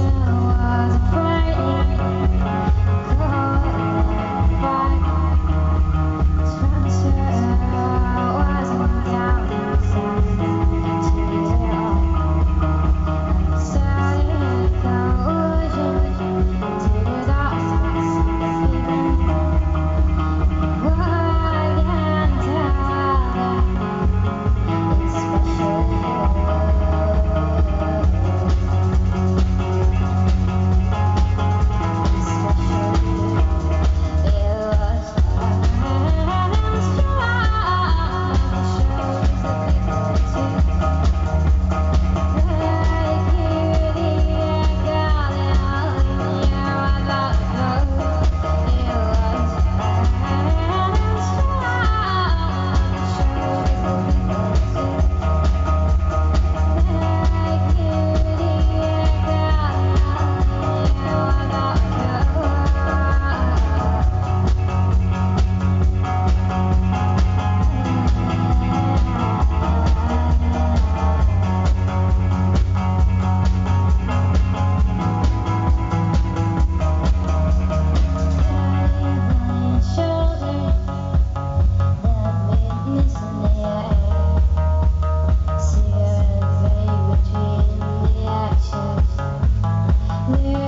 Second was clear.